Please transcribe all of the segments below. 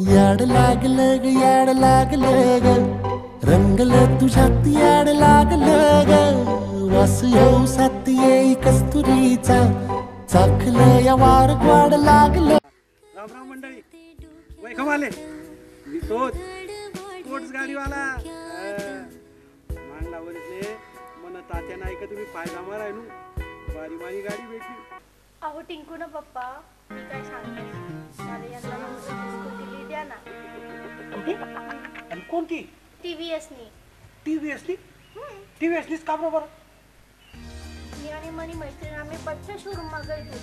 याड लागलं ग याड लागलं. ग रंगलं तुझ्यात याड लागलं. ग वास येऊ सात येई कस्तुरीचा. चाखलं या वार ग्वाड लागलं. राम राम मंडळी मी तोच. गाडीवाला. वरचे. मन तात्या नाही का तुम्ही फायदा माराय नु. बारी मारी गाडी भेटली. अहो टिंकू ना पप्पा मी काय सांगते? कुठे आणि कोणती? टी व्ही एसनी टी व्ही एसली टी व्ही एसलीच का बरोबर मी आणि मनी मैत्रीण आम्ही बच्चा शोरूम गेलो.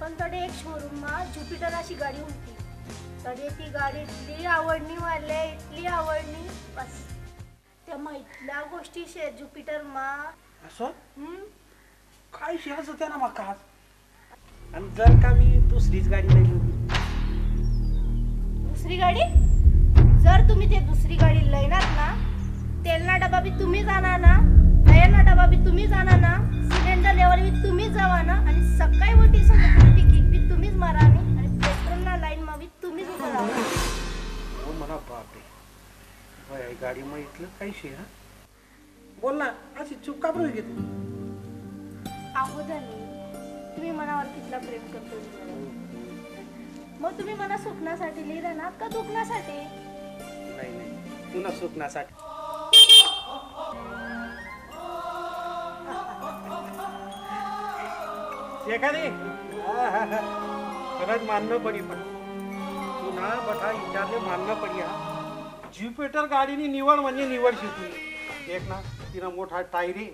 पण तडे एक शोरूम मा ज्युपिटर अशी गाडी होती. तडे ती गाडी इतली आवडणी मला इतली आवडणी बस. त्या माहितल्या गोष्टी शे ज्युपिटर मा असं? हम्म, काय शेअर्स होत्या ना मग आज? आणि जर का मी दुसरीच गाडी नाही दुसरी गाडी? जर तुम्ही ते दुसरी गाडी लयनात ना तेलना डबा बी तुम्ही जाणार ना नयना डबा बी तुम्ही जाणार ना सिलेंडर लेवल बी तुम्हीच जावा ना आणि सकाळी मोठी संध्याकाळी तिकीट बी तुम्हीच मारा आणि आणि पेट्रोलना लाईन मा बी तुम्हीच उभं राहा. हो बापरे. वय गाडी मग इथलं काही शे हा? बोल ना अशी चूक का बरोबर घेते अहो धनी तुम्ही मनावर कितला प्रेम करतो मग तुम्ही मना सुकण्यासाठी लिहिलं ना का दुखण्यासाठी पुन्हा सुकण्यासाठी एखादी? खरंच मानणं पडी पण. पुन्हा बठा विचारले मानणं पडी हा. ज्युपिटर गाडीनी निवड म्हणजे निवड शिकली. एक ना तिनं मोठा टायरी.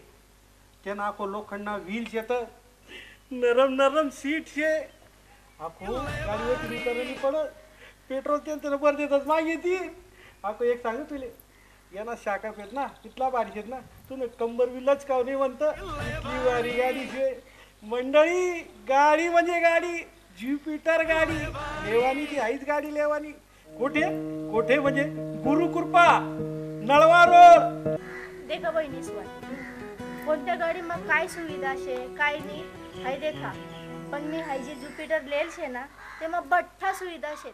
ना आखो लोखंडना व्हील येत नरम नरम सीट शे. आखो गाडीवर करणी पडत पेट्रोल तेल त्यानं बरं देतच मागे ती. आखो एक सांगू तुले. यांना शाखा पेत ना तिथला बारीश आहेत ना. तू कंबर विलच काव नाही म्हणतं. इतली वारी गाडी शे मंडळी गाडी म्हणजे गाडी. ज्युपिटर गाडी. लेवानी ती आईच गाडी लेवानी. कोठे? कोठे म्हणजे? गुरुकृपा नळवा रोड. देखा बहिणी स्वर कोणत्या गाडी मग काय सुविधा शे काय नाही हाय देखा. पण मी हाय जे ज्युपिटर लेल शे ना ते मग बठ्ठा सुविधा शे.